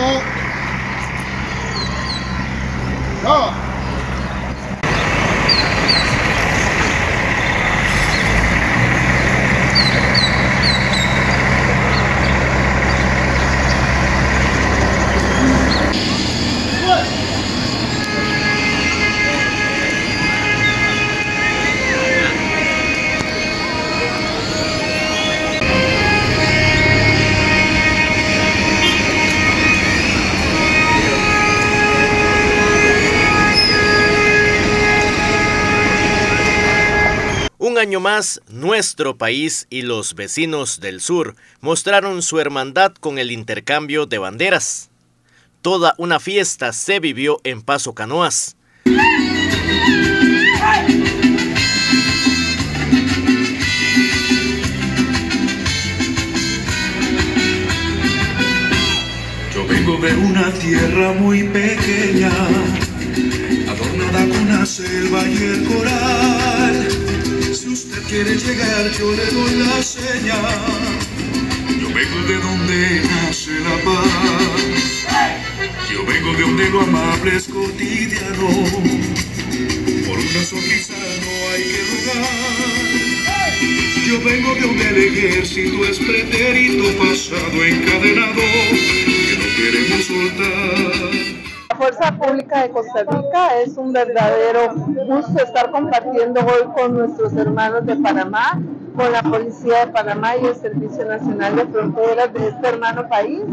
好。Año más, nuestro país y los vecinos del sur mostraron su hermandad con el intercambio de banderas. Toda una fiesta se vivió en Paso Canoas. Yo vengo de una tierra muy pequeña, adornada con la selva y el coral. Si usted quiere llegar, yo le doy la señal. Yo vengo de donde nace la paz. Yo vengo de donde lo amable es cotidiano. Por una sonrisa no hay que rogar. Yo vengo de donde el ejército es pretérito pasado encadenado que no queremos soltar. Fuerza Pública de Costa Rica es un verdadero gusto estar compartiendo hoy con nuestros hermanos de Panamá, con la Policía de Panamá y el Servicio Nacional de Fronteras de este hermano país.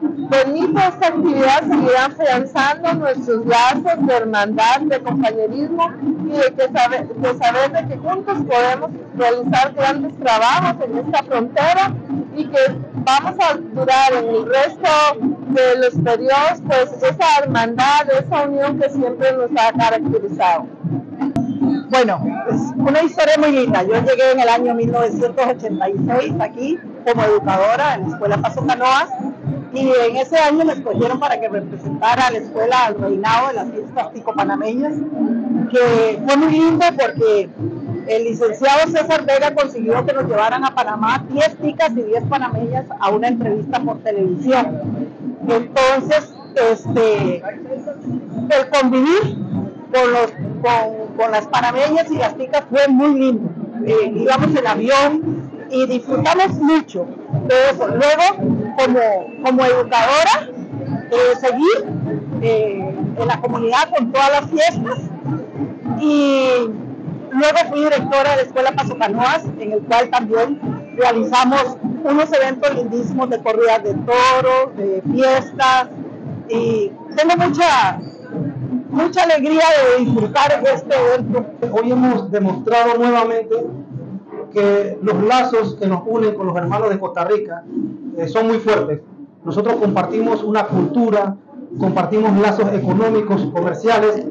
Bonito esta actividad seguirá afianzando nuestros lazos de hermandad, de compañerismo y de, que de saber de que juntos podemos realizar grandes trabajos en esta frontera y que vamos a durar en el resto de los periodos pues esa hermandad, esa unión que siempre nos ha caracterizado. Bueno, es una historia muy linda. Yo llegué en el año 1986 aquí como educadora en la Escuela Paso Canoas y en ese año me escogieron para que representara a la escuela al reinado de las fiestas panameñas, que fue muy lindo porque el licenciado César Vega consiguió que nos llevaran a Panamá 10 ticas y 10 panameñas a una entrevista por televisión. Entonces, este, el convivir con, los, con, con las panameñas y las ticas fue muy lindo. Eh, íbamos en avión y disfrutamos mucho de eso. Luego, como, como educadora, eh, seguir eh, en la comunidad con todas las fiestas y luego fui directora de la Escuela Paso Canoas, en el cual también realizamos unos eventos lindísimos de corridas de toros, de fiestas y tengo mucha mucha alegría de disfrutar este evento. Hoy hemos demostrado nuevamente que los lazos que nos unen con los hermanos de Costa Rica eh, son muy fuertes. Nosotros compartimos una cultura, compartimos lazos económicos, comerciales,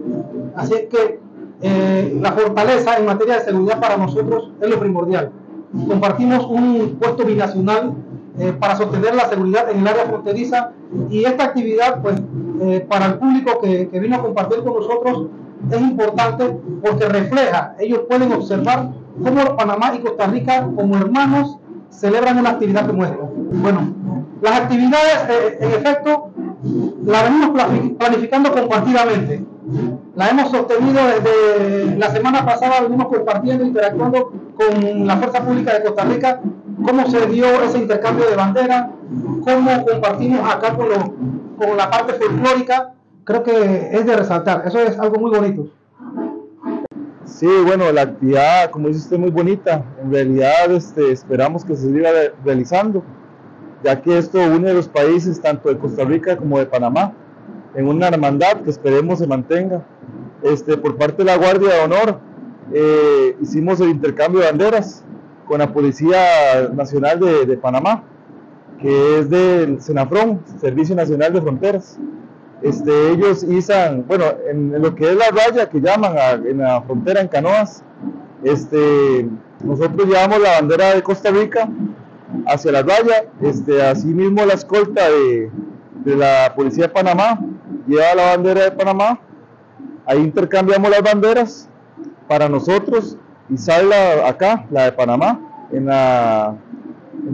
así es que eh, la fortaleza en materia de seguridad para nosotros es lo primordial. Compartimos un puesto binacional eh, para sostener la seguridad en el área fronteriza y esta actividad, pues, eh, para el público que, que vino a compartir con nosotros es importante porque refleja, ellos pueden observar cómo Panamá y Costa Rica como hermanos celebran una actividad como esta. Bueno, las actividades eh, en efecto las venimos planificando compartidamente. La hemos sostenido desde la semana pasada, venimos compartiendo, interactuando con la Fuerza Pública de Costa Rica, cómo se dio ese intercambio de bandera, cómo compartimos acá con, lo, con la parte folclórica, creo que es de resaltar, eso es algo muy bonito. Sí, bueno, la actividad, como dice usted, muy bonita. En realidad este, esperamos que se siga realizando, ya que esto une los países tanto de Costa Rica como de Panamá en una hermandad que esperemos se mantenga. Este, por parte de la Guardia de Honor, eh, hicimos el intercambio de banderas con la Policía Nacional de, Panamá, que es del Senafron, Servicio Nacional de Fronteras. Este, ellos izan, bueno, en, lo que es la raya que llaman a, en la frontera en canoas, este, nosotros llevamos la bandera de Costa Rica hacia la raya, este, así mismo la escolta de la Policía de Panamá lleva la bandera de Panamá, Ahí intercambiamos las banderas para nosotros y sale la, acá, la de Panamá, en, la,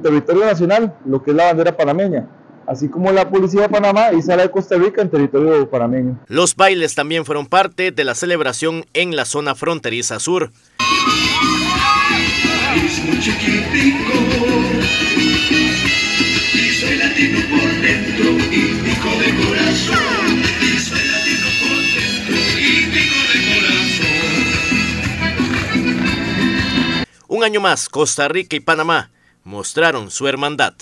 territorio nacional, lo que es la bandera panameña así como la Policía de Panamá y Sala de Costa Rica en territorio panameño. Los bailes también fueron parte de la celebración en la zona fronteriza sur. Un año más, Costa Rica y Panamá mostraron su hermandad.